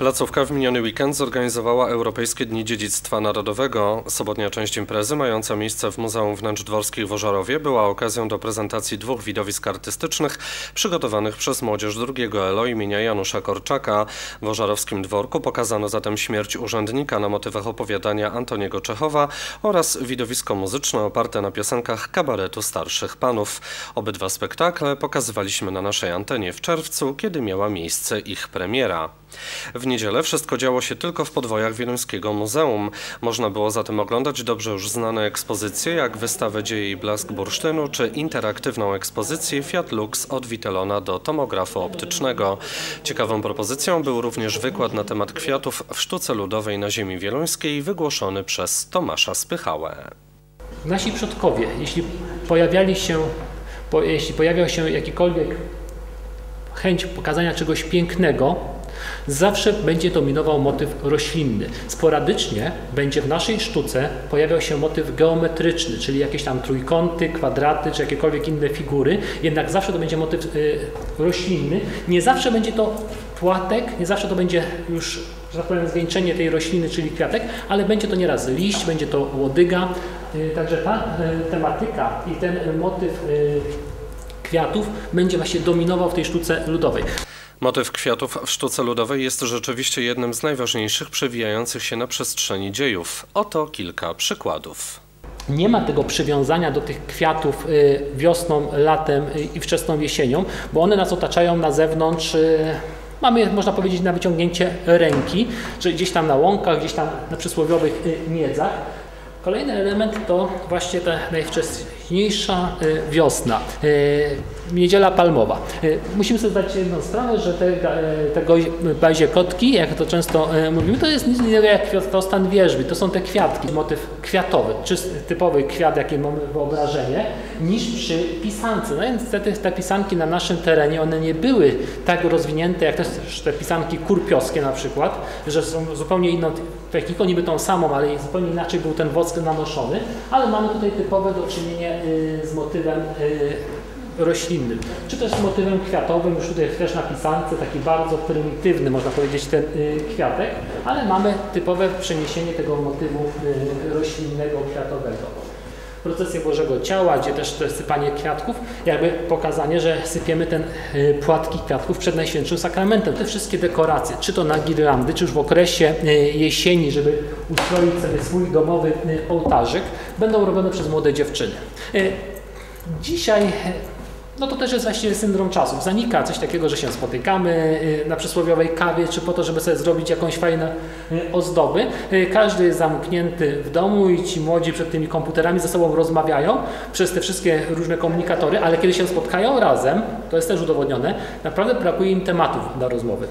Placówka w miniony weekend zorganizowała Europejskie Dni Dziedzictwa Narodowego. Sobotnia część imprezy, mająca miejsce w Muzeum Wnętrz Dworskich w Ożarowie, była okazją do prezentacji dwóch widowisk artystycznych przygotowanych przez młodzież drugiego ELO imienia Janusza Korczaka. W Ożarowskim Dworku pokazano zatem śmierć urzędnika na motywach opowiadania Antoniego Czechowa oraz widowisko muzyczne oparte na piosenkach kabaretu starszych panów. Obydwa spektakle pokazywaliśmy na naszej antenie w czerwcu, kiedy miała miejsce ich premiera. W niedzielę wszystko działo się tylko w podwojach Wieluńskiego Muzeum. Można było zatem oglądać dobrze już znane ekspozycje, jak wystawę Dzieje i Blask Bursztynu, czy interaktywną ekspozycję Fiat Lux od Witelona do tomografu optycznego. Ciekawą propozycją był również wykład na temat kwiatów w sztuce ludowej na ziemi wieluńskiej, wygłoszony przez Tomasza Spychałę. Nasi przodkowie, jeśli pojawiali się, po, jeśli pojawiał się jakikolwiek chęć pokazania czegoś pięknego, zawsze będzie dominował motyw roślinny. Sporadycznie będzie w naszej sztuce pojawiał się motyw geometryczny, czyli jakieś tam trójkąty, kwadraty czy jakiekolwiek inne figury, jednak zawsze to będzie motyw y, roślinny. Nie zawsze będzie to płatek, nie zawsze to będzie już, że tak powiem, zwieńczenie tej rośliny, czyli kwiatek, ale będzie to nieraz liść, będzie to łodyga. Y, także ta y, tematyka i ten motyw y, kwiatów będzie właśnie dominował w tej sztuce ludowej. Motyw kwiatów w sztuce ludowej jest rzeczywiście jednym z najważniejszych przewijających się na przestrzeni dziejów. Oto kilka przykładów. Nie ma tego przywiązania do tych kwiatów y, wiosną, latem y, i wczesną jesienią, bo one nas otaczają na zewnątrz. y, Mamy, można powiedzieć, na wyciągnięcie ręki, że gdzieś tam na łąkach, gdzieś tam na przysłowiowych miedzach. Kolejny element to właśnie ta najwcześniejsza y, wiosna, y, niedziela palmowa. Y, Musimy sobie zdać jedną sprawę, że te, ga- te goź- bazie kotki, jak to często mówimy, to jest nic innego jak kwiatostan wierzby. To są te kwiatki, motyw kwiatowy, czysty, typowy kwiat, jaki mamy wyobrażenie, niż przy pisance. No niestety te pisanki na naszym terenie, one nie były tak rozwinięte jak też te pisanki kurpiowskie na przykład, że są zupełnie inną techniką, niby tą samą, ale zupełnie inaczej był ten nanoszony, ale mamy tutaj typowe do czynienia y, z motywem y, roślinnym, czy też motywem kwiatowym, już tutaj też na pisance, taki bardzo prymitywny, można powiedzieć, ten y, kwiatek, ale mamy typowe przeniesienie tego motywu roślinnego, kwiatowego procesję Bożego Ciała, gdzie też to jest sypanie kwiatków, jakby pokazanie, że sypiemy ten y, płatki kwiatków przed Najświętszym Sakramentem. Te wszystkie dekoracje, czy to na girlandy, czy już w okresie y, jesieni, żeby ustroić sobie swój domowy y, ołtarzyk, będą robione przez młode dziewczyny. Dzisiaj no to też jest właściwie syndrom czasów. Zanika coś takiego, że się spotykamy y, na przysłowiowej kawie, czy po to, żeby sobie zrobić jakąś fajne y, ozdoby. Y, Każdy jest zamknięty w domu i ci młodzi przed tymi komputerami ze sobą rozmawiają przez te wszystkie różne komunikatory, ale kiedy się spotkają razem, to jest też udowodnione, naprawdę brakuje im tematów do rozmowy.